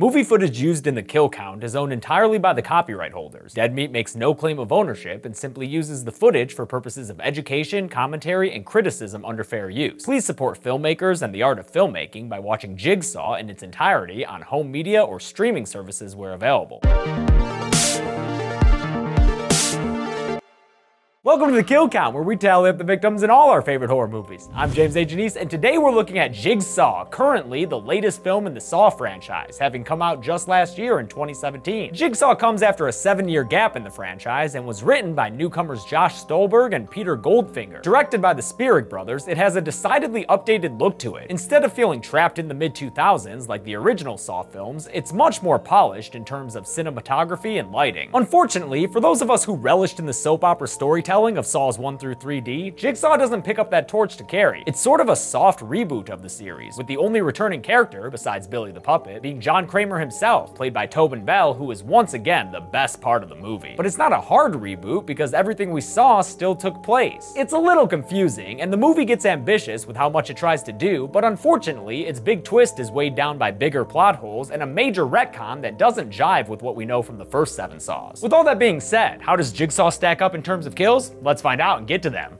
Movie footage used in the kill count is owned entirely by the copyright holders. Dead Meat makes no claim of ownership and simply uses the footage for purposes of education, commentary, and criticism under fair use. Please support filmmakers and the art of filmmaking by watching Jigsaw in its entirety on home media or streaming services where available. Welcome to the Kill Count, where we tally up the victims in all our favorite horror movies. I'm James A. Janisse, and today we're looking at Jigsaw, currently the latest film in the Saw franchise, having come out just last year in 2017. Jigsaw comes after a seven-year gap in the franchise and was written by newcomers Josh Stolberg and Peter Goldfinger. Directed by the Spierig brothers, it has a decidedly updated look to it. Instead of feeling trapped in the mid-2000s like the original Saw films, it's much more polished in terms of cinematography and lighting. Unfortunately, for those of us who relished in the soap opera storytelling, telling of Saws 1 through 3D, Jigsaw doesn't pick up that torch to carry. It's sort of a soft reboot of the series, with the only returning character, besides Billy the Puppet, being John Kramer himself, played by Tobin Bell, who is once again the best part of the movie. But it's not a hard reboot because everything we saw still took place. It's a little confusing, and the movie gets ambitious with how much it tries to do, but unfortunately, its big twist is weighed down by bigger plot holes and a major retcon that doesn't jive with what we know from the first seven Saws. With all that being said, how does Jigsaw stack up in terms of kills? Let's find out and get to them.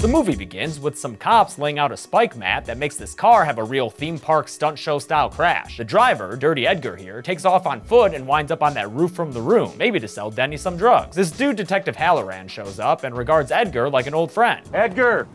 The movie begins with some cops laying out a spike mat that makes this car have a real theme park stunt show style crash. The driver, Dirty Edgar here, takes off on foot and winds up on that roof from the room, maybe to sell Denny some drugs. This dude, Detective Halloran, shows up and regards Edgar like an old friend. Edgar,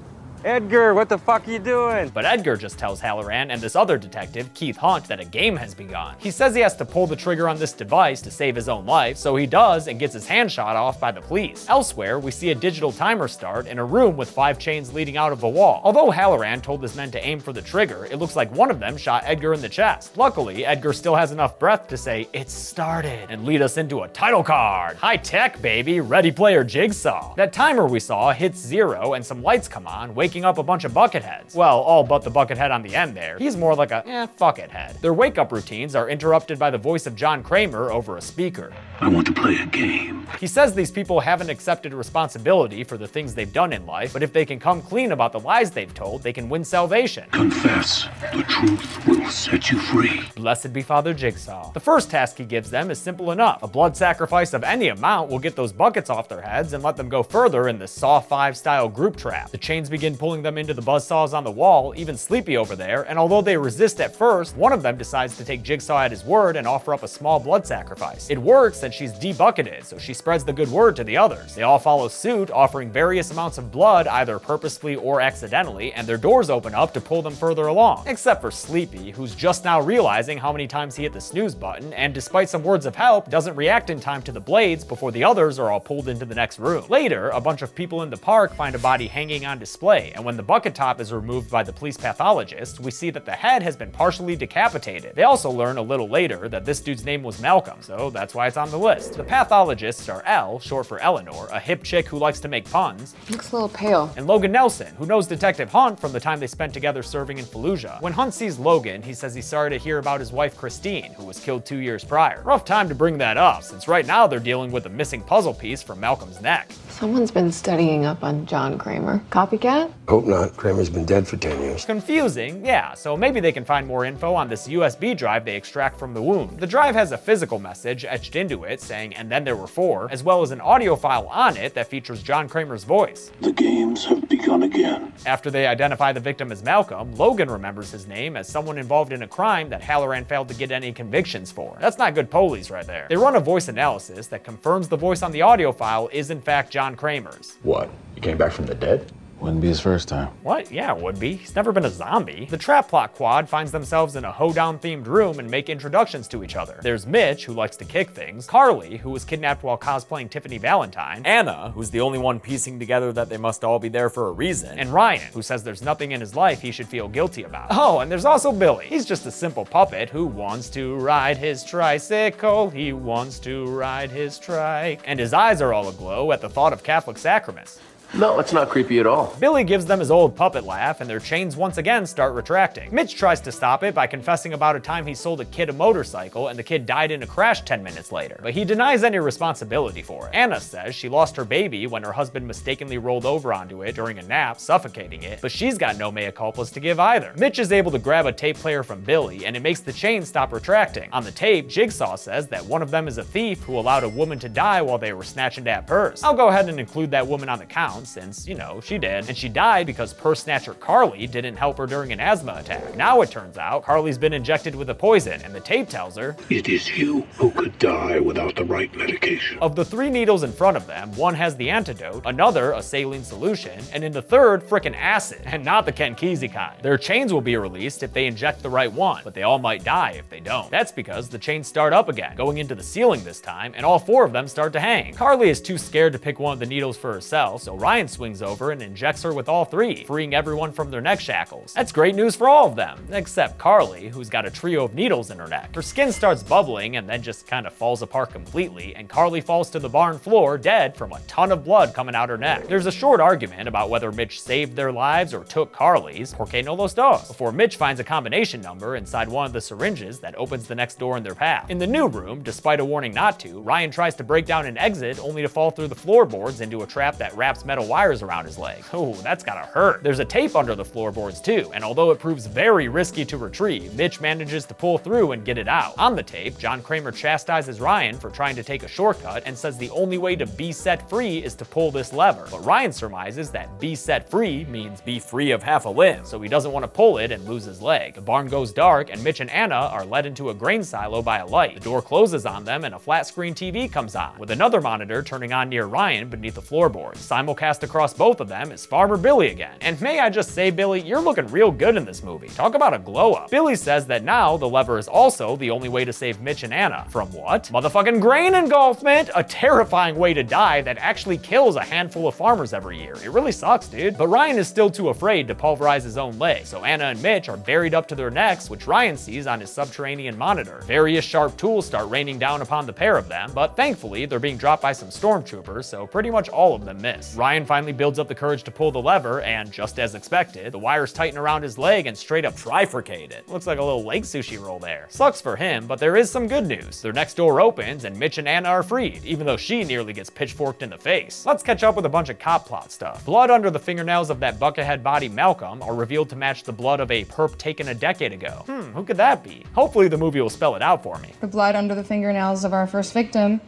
Edgar, what the fuck are you doing? But Edgar just tells Halloran and this other detective, Keith Hunt, that a game has begun. He says he has to pull the trigger on this device to save his own life, so he does and gets his hand shot off by the police. Elsewhere, we see a digital timer start in a room with five chains leading out of a wall. Although Halloran told his men to aim for the trigger, it looks like one of them shot Edgar in the chest. Luckily, Edgar still has enough breath to say, it started, and lead us into a title card. High tech, baby, ready player jigsaw. That timer we saw hits zero and some lights come on, waking up a bunch of bucketheads. Well, all but the buckethead on the end there. He's more like a, eh, fuck it head. Their wake-up routines are interrupted by the voice of John Kramer over a speaker. I want to play a game. He says these people haven't accepted responsibility for the things they've done in life, but if they can come clean about the lies they've told, they can win salvation. Confess. The truth will set you free. Blessed be Father Jigsaw. The first task he gives them is simple enough. A blood sacrifice of any amount will get those buckets off their heads and let them go further in the Saw 5 style group trap. The chains begin pulling them into the buzzsaws on the wall, even Sleepy over there, and although they resist at first, one of them decides to take Jigsaw at his word and offer up a small blood sacrifice. It works and she's debucketed, so she spreads the good word to the others. They all follow suit, offering various amounts of blood either purposefully or accidentally, and their doors open up to pull them further along. Except for Sleepy, who's just now realizing how many times he hit the snooze button, and despite some words of help, doesn't react in time to the blades before the others are all pulled into the next room. Later, a bunch of people in the park find a body hanging on display, and when the bucket top is removed by the police pathologist, we see that the head has been partially decapitated. They also learn a little later that this dude's name was Malcolm, so that's why it's on the list. The pathologists are Elle, short for Eleanor, a hip chick who likes to make puns. Looks a little pale. And Logan Nelson, who knows Detective Hunt from the time they spent together serving in Fallujah. When Hunt sees Logan, he says he's sorry to hear about his wife Christine, who was killed two years prior. Rough time to bring that up, since right now they're dealing with a missing puzzle piece from Malcolm's neck. Someone's been studying up on John Kramer. Copycat? Hope not. Kramer's been dead for 10 years. Confusing, yeah, so maybe they can find more info on this USB drive they extract from the wound. The drive has a physical message etched into it saying, and then there were four, as well as an audio file on it that features John Kramer's voice. The games have begun again. After they identify the victim as Malcolm, Logan remembers his name as someone involved in a crime that Halloran failed to get any convictions for. That's not good police right there. They run a voice analysis that confirms the voice on the audio file is in fact John Kramer's. What? You came back from the dead? Wouldn't be his first time. What? Yeah, it would be. He's never been a zombie. The Trap Plot Quad finds themselves in a hoedown themed room and make introductions to each other. There's Mitch, who likes to kick things, Carly, who was kidnapped while cosplaying Tiffany Valentine, Anna, who's the only one piecing together that they must all be there for a reason, and Ryan, who says there's nothing in his life he should feel guilty about. Oh, and there's also Billy. He's just a simple puppet who wants to ride his tricycle. He wants to ride his trike. And his eyes are all aglow at the thought of Catholic sacraments. No, it's not creepy at all. Billy gives them his old puppet laugh, and their chains once again start retracting. Mitch tries to stop it by confessing about a time he sold a kid a motorcycle and the kid died in a crash 10 minutes later, but he denies any responsibility for it. Anna says she lost her baby when her husband mistakenly rolled over onto it during a nap, suffocating it, but she's got no mea culpas to give either. Mitch is able to grab a tape player from Billy, and it makes the chain stop retracting. On the tape, Jigsaw says that one of them is a thief who allowed a woman to die while they were snatching that purse. I'll go ahead and include that woman on the count, since, you know, she did. And she died because purse snatcher Carly didn't help her during an asthma attack. Now it turns out Carly's been injected with a poison, and the tape tells her, It is you who could die without the right medication. of the three needles in front of them, one has the antidote, another a saline solution, and in the third, frickin' acid, and not the Ken Kesey kind. Their chains will be released if they inject the right one, but they all might die if they don't. That's because the chains start up again, going into the ceiling this time, and all four of them start to hang. Carly is too scared to pick one of the needles for herself, so Ryan swings over and injects her with all three, freeing everyone from their neck shackles. That's great news for all of them, except Carly, who's got a trio of needles in her neck. Her skin starts bubbling and then just kind of falls apart completely, and Carly falls to the barn floor dead from a ton of blood coming out her neck. There's a short argument about whether Mitch saved their lives or took Carly's, porque no los dos, before Mitch finds a combination number inside one of the syringes that opens the next door in their path. In the new room, despite a warning not to, Ryan tries to break down an exit only to fall through the floorboards into a trap that wraps metal wires around his leg. Oh, that's gotta hurt. There's a tape under the floorboards too, and although it proves very risky to retrieve, Mitch manages to pull through and get it out. On the tape, John Kramer chastises Ryan for trying to take a shortcut and says the only way to be set free is to pull this lever. But Ryan surmises that be set free means be free of half a limb, so he doesn't want to pull it and lose his leg. The barn goes dark, and Mitch and Anna are led into a grain silo by a light. The door closes on them, and a flat screen TV comes on, with another monitor turning on near Ryan beneath the floorboards. Simulcast across both of them is Farmer Billy again. And may I just say, Billy, you're looking real good in this movie. Talk about a glow up. Billy says that now the lever is also the only way to save Mitch and Anna. From what? Motherfucking grain engulfment! A terrifying way to die that actually kills a handful of farmers every year. It really sucks, dude. But Ryan is still too afraid to pulverize his own leg, so Anna and Mitch are buried up to their necks, which Ryan sees on his subterranean monitor. Various sharp tools start raining down upon the pair of them, but thankfully they're being dropped by some stormtroopers, so pretty much all of them miss. Ryan finally builds up the courage to pull the lever, and just as expected, the wires tighten around his leg and straight up trifurcate it. Looks like a little lake sushi roll there. Sucks for him, but there is some good news. Their next door opens, and Mitch and Anna are freed, even though she nearly gets pitchforked in the face. Let's catch up with a bunch of cop plot stuff. Blood under the fingernails of that buckethead body Malcolm are revealed to match the blood of a perp taken a decade ago. Hmm, who could that be? Hopefully the movie will spell it out for me. The blood under the fingernails of our first victim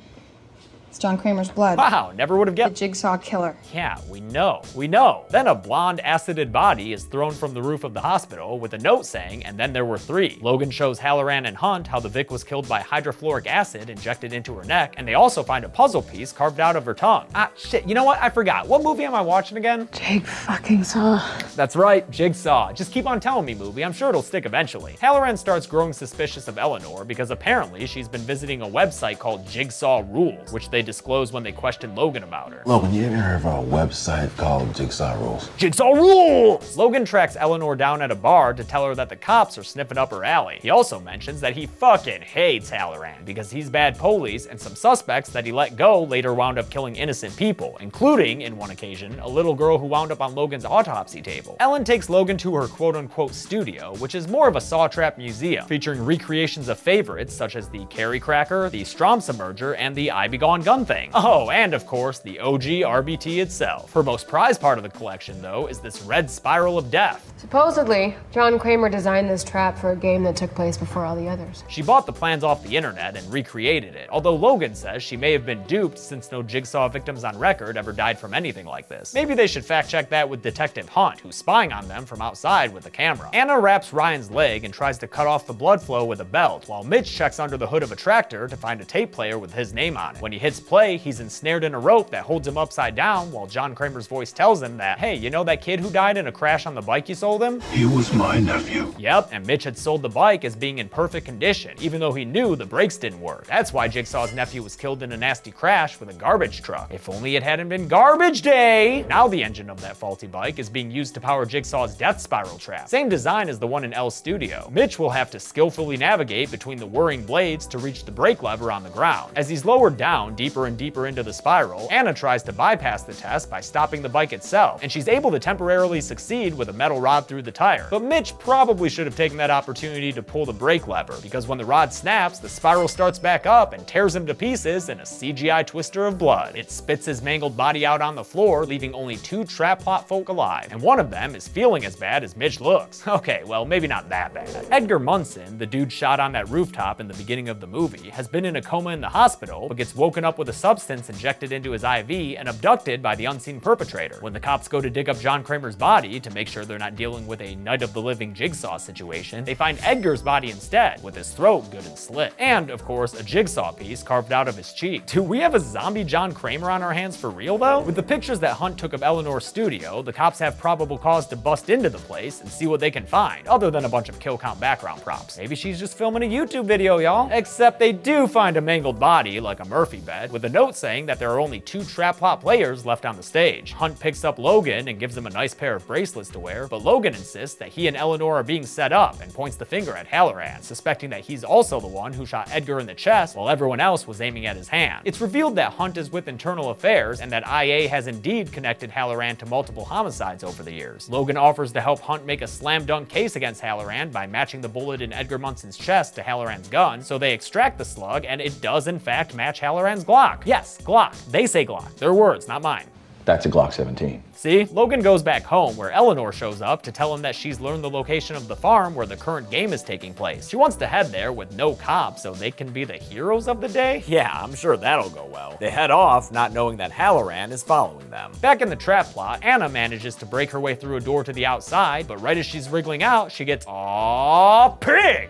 is John Kramer's blood. Wow, never would have guessed. The jigsaw killer. Yeah, we know. We know. Then a blonde, acided body is thrown from the roof of the hospital with a note saying, and then there were three. Logan shows Halloran and Hunt how the Vic was killed by hydrofluoric acid injected into her neck, and they also find a puzzle piece carved out of her tongue. Ah, shit, you know what? I forgot. What movie am I watching again? Jake fucking saw. That's right, Jigsaw. Just keep on telling me, movie. I'm sure it'll stick eventually. Halloran starts growing suspicious of Eleanor because apparently she's been visiting a website called Jigsaw Rules, which they disclose when they question Logan about her. Logan, you ever heard of a website called Jigsaw Rules? Jigsaw rules! Logan tracks Eleanor down at a bar to tell her that the cops are sniffing up her alley. He also mentions that he fucking hates Halloran because he's bad police and some suspects that he let go later wound up killing innocent people, including, in one occasion, a little girl who wound up on Logan's autopsy table. Ellen takes Logan to her quote-unquote studio, which is more of a saw trap museum, featuring recreations of favorites such as the Kerry Cracker, the Strahm Submerger, and the I Be Gone gun thing. Oh, and of course, the OG RBT itself. Her most prized part of the collection, though, is this red spiral of death. Supposedly, John Kramer designed this trap for a game that took place before all the others. She bought the plans off the internet and recreated it, although Logan says she may have been duped since no Jigsaw victims on record ever died from anything like this. Maybe they should fact check that with Detective Hunt, who's spying on them from outside with a camera. Anna wraps Ryan's leg and tries to cut off the blood flow with a belt, while Mitch checks under the hood of a tractor to find a tape player with his name on it. When he hits play, he's ensnared in a rope that holds him upside down, while John Kramer's voice tells him that, hey, you know that kid who died in a crash on the bike you sold him? He was my nephew. Yep, and Mitch had sold the bike as being in perfect condition, even though he knew the brakes didn't work. That's why Jigsaw's nephew was killed in a nasty crash with a garbage truck. If only it hadn't been garbage day! Now the engine of that faulty bike is being used to power Jigsaw's death spiral trap. Same design as the one in Elle's studio. Mitch will have to skillfully navigate between the whirring blades to reach the brake lever on the ground. As he's lowered down deep deeper and deeper into the spiral, Anna tries to bypass the test by stopping the bike itself, and she's able to temporarily succeed with a metal rod through the tire. But Mitch probably should have taken that opportunity to pull the brake lever, because when the rod snaps, the spiral starts back up and tears him to pieces in a CGI twister of blood. It spits his mangled body out on the floor, leaving only two trap plot folk alive, and one of them is feeling as bad as Mitch looks. Okay, well, maybe not that bad. Edgar Munson, the dude shot on that rooftop in the beginning of the movie, has been in a coma in the hospital, but gets woken with a substance injected into his IV and abducted by the unseen perpetrator. When the cops go to dig up John Kramer's body to make sure they're not dealing with a Night of the Living Jigsaw situation, they find Edgar's body instead, with his throat good and slit. And, of course, a jigsaw piece carved out of his cheek. Do we have a zombie John Kramer on our hands for real, though? With the pictures that Hunt took of Eleanor's studio, the cops have probable cause to bust into the place and see what they can find, other than a bunch of kill count background props. Maybe she's just filming a YouTube video, y'all. Except they do find a mangled body, like a Murphy bed, with a note saying that there are only two trap plot players left on the stage. Hunt picks up Logan and gives him a nice pair of bracelets to wear, but Logan insists that he and Eleanor are being set up and points the finger at Halloran, suspecting that he's also the one who shot Edgar in the chest while everyone else was aiming at his hand. It's revealed that Hunt is with Internal Affairs and that IA has indeed connected Halloran to multiple homicides over the years. Logan offers to help Hunt make a slam dunk case against Halloran by matching the bullet in Edgar Munson's chest to Halloran's gun, so they extract the slug and it does in fact match Halloran's Glock. Yes, Glock. They say Glock. Their words, not mine. That's a Glock 17. See, Logan goes back home where Eleanor shows up to tell him that she's learned the location of the farm where the current game is taking place. She wants to head there with no cops so they can be the heroes of the day? Yeah, I'm sure that'll go well. They head off not knowing that Halloran is following them. Back in the trap plot, Anna manages to break her way through a door to the outside, but right as she's wriggling out, she gets Aw pig!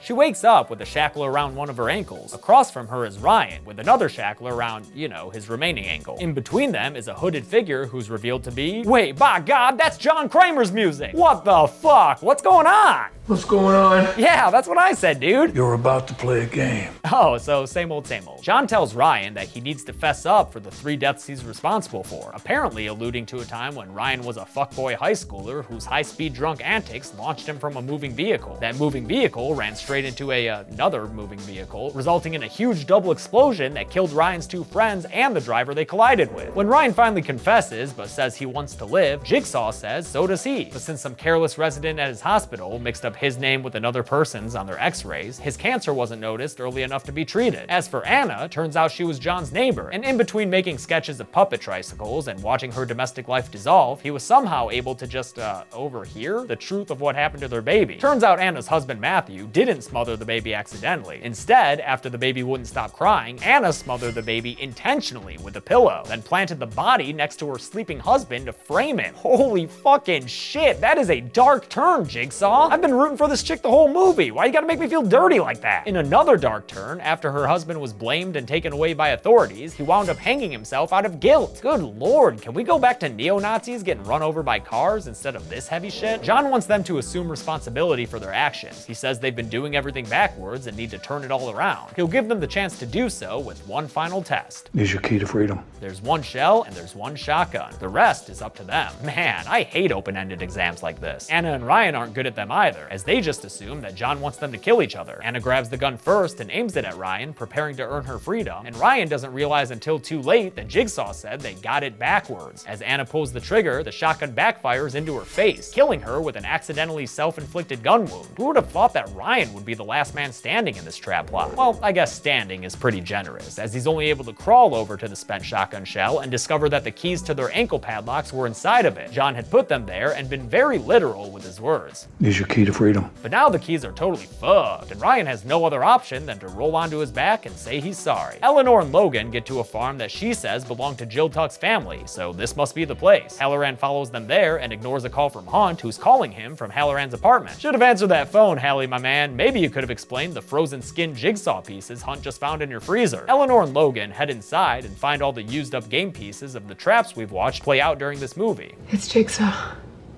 She wakes up with a shackle around one of her ankles. Across from her is Ryan, with another shackle around, you know, his remaining ankle. In between them is a hooded figure who's revealed to be, wait, by God, that's John Kramer's music! What the fuck? What's going on? What's going on? Yeah, that's what I said, dude. You're about to play a game. Oh, so same old, same old. John tells Ryan that he needs to fess up for the three deaths he's responsible for, apparently alluding to a time when Ryan was a fuckboy high schooler whose high-speed drunk antics launched him from a moving vehicle. That moving vehicle ran straight into a, uh, another moving vehicle, resulting in a huge double explosion that killed Ryan's two friends and the driver they collided with. When Ryan finally confesses, but says he wants to live, Jigsaw says so does he. But since some careless resident at his hospital mixed up his name with another person's on their x-rays, his cancer wasn't noticed early enough to be treated. As for Anna, turns out she was John's neighbor, and in between making sketches of puppet tricycles and watching her domestic life dissolve, he was somehow able to just, uh, overhear the truth of what happened to their baby. Turns out Anna's husband Matthew didn't smother the baby accidentally. Instead, after the baby wouldn't stop crying, Anna smothered the baby intentionally with a pillow, then planted the body next to her sleeping husband to frame him. Holy fucking shit, that is a dark turn, Jigsaw. I've been rooting for this chick the whole movie. Why you gotta make me feel dirty like that? In another dark turn, after her husband was blamed and taken away by authorities, he wound up hanging himself out of guilt. Good lord, can we go back to neo-Nazis getting run over by cars instead of this heavy shit? John wants them to assume responsibility for their actions. He says they've been doing everything backwards and need to turn it all around. He'll give them the chance to do so with one final test. Is your key to freedom. There's one shell and there's one shotgun. The rest is up to them. Man, I hate open-ended exams like this. Anna and Ryan aren't good at them either, as they just assume that John wants them to kill each other. Anna grabs the gun first and aims it at Ryan, preparing to earn her freedom, and Ryan doesn't realize until too late that Jigsaw said they got it backwards. As Anna pulls the trigger, the shotgun backfires into her face, killing her with an accidentally self-inflicted gun wound. Who would have thought that Ryan would be the last man standing in this trap plot? Well, I guess standing is pretty generous, as he's only able to crawl over to the spent shotgun shell and discover that the keys to their ankle padlocks were inside of it. John had put them there and been very literal with his words. Is your key to freedom. But now the keys are totally fucked, and Ryan has no other option than to roll onto his back and say he's sorry. Eleanor and Logan get to a farm that she says belonged to Jill Tuck's family, so this must be the place. Halloran follows them there and ignores a call from Hunt, who's calling him from Halloran's apartment. Should have answered that phone, Hallie, my man. Maybe you could have explained the frozen skin jigsaw pieces Hunt just found in your freezer. Eleanor and Logan head inside and find all the used up game pieces of the traps we've watched play out during this movie. It's Jigsaw.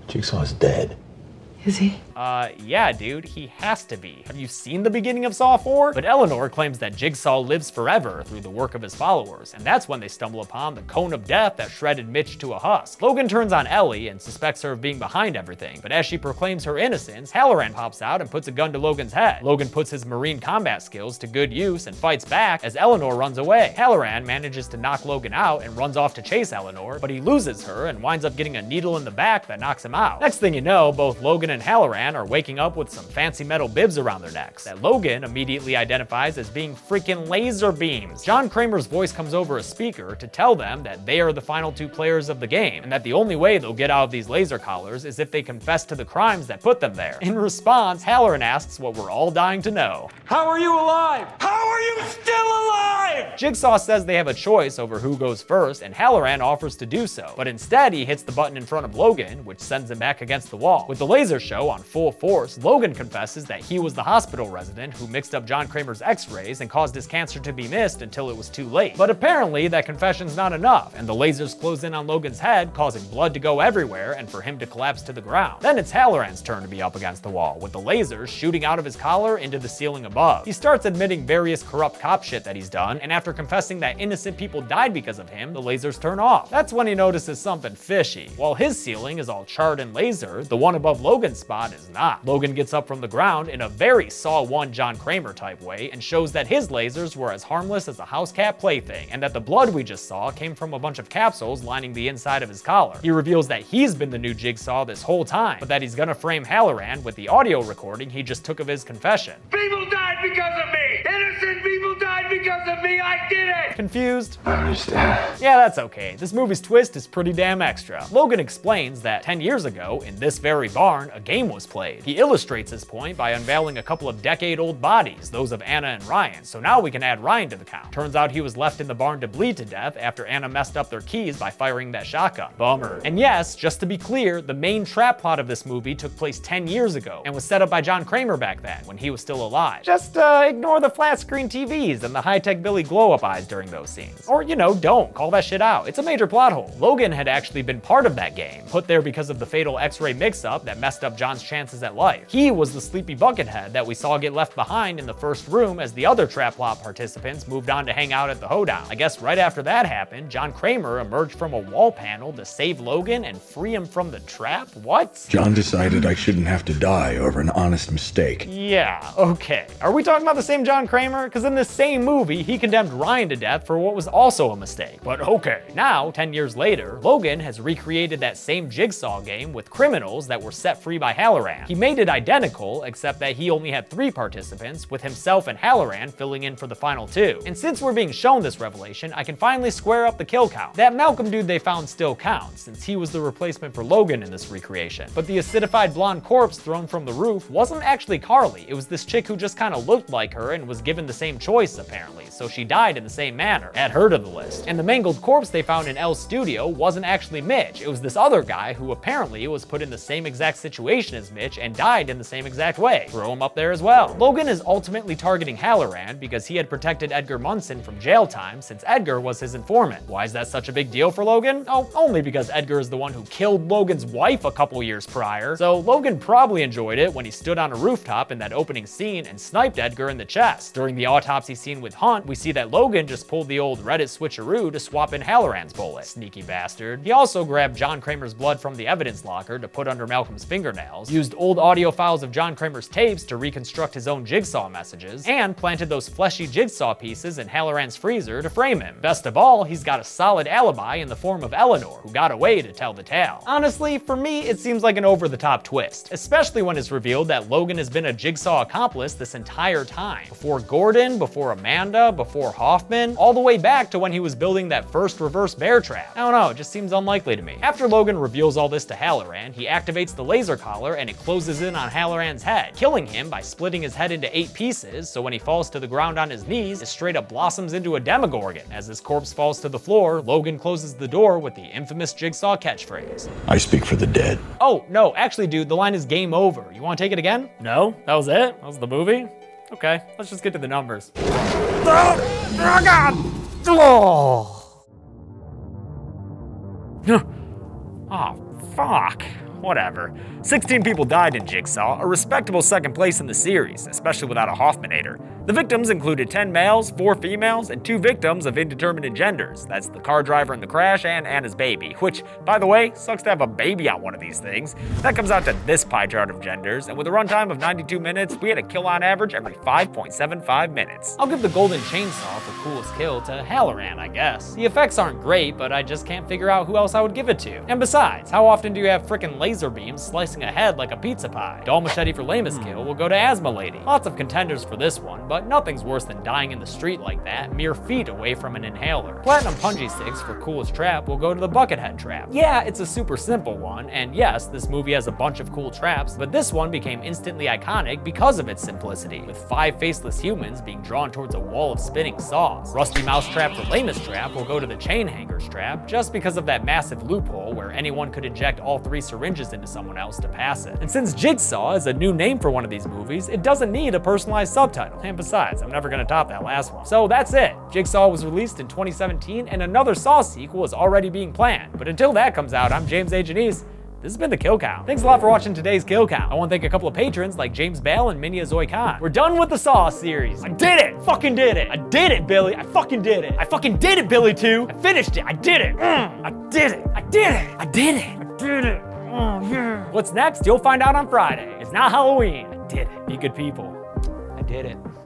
Jigsaw's dead. Is he? Uh, yeah, dude, he has to be. Have you seen the beginning of Saw 4? But Eleanor claims that Jigsaw lives forever through the work of his followers, and that's when they stumble upon the cone of death that shredded Mitch to a husk. Logan turns on Ellie and suspects her of being behind everything, but as she proclaims her innocence, Halloran pops out and puts a gun to Logan's head. Logan puts his marine combat skills to good use and fights back as Eleanor runs away. Halloran manages to knock Logan out and runs off to chase Eleanor, but he loses her and winds up getting a needle in the back that knocks him out. Next thing you know, both Logan and Halloran are waking up with some fancy metal bibs around their necks that Logan immediately identifies as being freaking laser beams. John Kramer's voice comes over a speaker to tell them that they are the final two players of the game, and that the only way they'll get out of these laser collars is if they confess to the crimes that put them there. In response, Halloran asks what we're all dying to know. How are you alive? How are you still alive? Jigsaw says they have a choice over who goes first, and Halloran offers to do so. But instead, he hits the button in front of Logan, which sends him back against the wall. With the laser show on full force, Logan confesses that he was the hospital resident who mixed up John Kramer's x-rays and caused his cancer to be missed until it was too late. But apparently, that confession's not enough, and the lasers close in on Logan's head, causing blood to go everywhere and for him to collapse to the ground. Then it's Halloran's turn to be up against the wall, with the lasers shooting out of his collar into the ceiling above. He starts admitting various corrupt cop shit that he's done, and after confessing that innocent people died because of him, the lasers turn off. That's when he notices something fishy. While his ceiling is all charred and lasered, the one above Logan's spot is not. Logan gets up from the ground in a very Saw 1 John Kramer type way and shows that his lasers were as harmless as a house cat plaything, and that the blood we just saw came from a bunch of capsules lining the inside of his collar. He reveals that he's been the new Jigsaw this whole time, but that he's gonna frame Halloran with the audio recording he just took of his confession. People died because of me! Innocent people died because of me! I did it! Confused? I understand. Yeah, that's okay. This movie's twist is pretty damn extra. Logan explains that 10 years ago, in this very barn, a game was played. He illustrates his point by unveiling a couple of decade-old bodies, those of Anna and Ryan, so now we can add Ryan to the count. Turns out he was left in the barn to bleed to death after Anna messed up their keys by firing that shotgun. Bummer. And yes, just to be clear, the main trap plot of this movie took place 10 years ago and was set up by John Kramer back then, when he was still alive. Just uh, ignore the flat screen TVs and the high-tech Billy glow-up eyes during those scenes. Or, you know, don't. Call that shit out. It's a major plot hole. Logan had actually been part of that game, put there because of the fatal X-ray mix-up that messed up John's chances at life. He was the sleepy buckethead that we saw get left behind in the first room as the other trap plot participants moved on to hang out at the hoedown. I guess right after that happened, John Kramer emerged from a wall panel to save Logan and free him from the trap? What? John decided I shouldn't have to die over an honest mistake. Yeah, okay. Are we talking about the same John Kramer? Because in the same movie, he condemned Ryan to death for what was also a mistake. But okay. Now, 10 years later, Logan has recreated that same jigsaw game with criminals that were set free by Halloran. He made it identical, except that he only had three participants, with himself and Halloran filling in for the final two. And since we're being shown this revelation, I can finally square up the kill count. That Malcolm dude they found still counts, since he was the replacement for Logan in this recreation. But the acidified blonde corpse thrown from the roof wasn't actually Carly. It was this chick who just kind of looked like her and was given the same choice, apparently, so she died in the same manner. Add her to the list. And the mangled corpse they found in Elle's studio wasn't actually Mitch. It was this other guy who apparently was put in the same exact situation as Mitch and died in the same exact way. Throw him up there as well. Logan is ultimately targeting Halloran because he had protected Edgar Munson from jail time since Edgar was his informant. Why is that such a big deal for Logan? Oh, only because Edgar is the one who killed Logan's wife a couple years prior. So Logan probably enjoyed it when he stood on a rooftop in that opening scene and sniped Edgar in the chest. During the autopsy scene with Hunt, we see that Logan just pulled the old Reddit switcheroo to swap in Halloran's bullet. Sneaky bastard. He also grabbed John Kramer's blood from the evidence locker to put under Malcolm's fingernails, used old audio files of John Kramer's tapes to reconstruct his own jigsaw messages, and planted those fleshy jigsaw pieces in Halloran's freezer to frame him. Best of all, he's got a solid alibi in the form of Eleanor, who got away to tell the tale. Honestly, for me, it seems like an over-the-top twist, especially when it's revealed that Logan has been a jigsaw accomplice this entire time. Before Gordon, before Amanda, before Hoffman, all the way back to when he was building that first reverse bear trap. I don't know, it just seems unlikely to me. After Logan reveals all this to Halloran, he activates the laser collar and it closes in on Halloran's head, killing him by splitting his head into eight pieces, so when he falls to the ground on his knees, it straight up blossoms into a demogorgon. As his corpse falls to the floor, Logan closes the door with the infamous jigsaw catchphrase. I speak for the dead. Oh, no, actually, dude, the line is game over. You want to take it again? No? That was it? That was the movie? Okay, let's just get to the numbers. Oh, fuck. whatever. 16 people died in Jigsaw, a respectable second place in the series, especially without a Hoffmanator. The victims included 10 males, 4 females, and 2 victims of indeterminate genders. That's the car driver in the crash and Anna's baby, which, by the way, sucks to have a baby on one of these things. That comes out to this pie chart of genders, and with a runtime of 92 minutes, we had a kill on average every 5.75 minutes. I'll give the golden chainsaw for coolest kill to Halloran, I guess. The effects aren't great, but I just can't figure out who else I would give it to. And besides, how often do you have frickin' laser beams slicing a head like a pizza pie? Doll machete for lamest hmm. kill will go to Asthma Lady. Lots of contenders for this one, but nothing's worse than dying in the street like that, mere feet away from an inhaler. Platinum Punji Sticks for coolest trap will go to the Buckethead trap. Yeah, it's a super simple one, and yes, this movie has a bunch of cool traps, but this one became instantly iconic because of its simplicity, with five faceless humans being drawn towards a wall of spinning saws. Rusty Mousetrap for lamest trap will go to the chain hangers trap, just because of that massive loophole where anyone could inject all three syringes into someone else to pass it. And since Jigsaw is a new name for one of these movies, it doesn't need a personalized subtitle. Besides, I'm never gonna top that last one. So that's it. Jigsaw was released in 2017 and another Saw sequel is already being planned. But until that comes out, I'm James A. Janisse. This has been the Kill Count. Thanks a lot for watching today's Kill Count. I want to thank a couple of patrons like James Bale and Minya Zoe Khan. We're done with the Saw series. I did it! Fucking did it! I did it, Billy! I fucking did it! I fucking did it, Billy, too! I finished it! I did it! Mm, I did it! I did it! I did it! I did it! Oh, yeah. What's next? You'll find out on Friday. It's not Halloween. I did it. Be good people. I did it.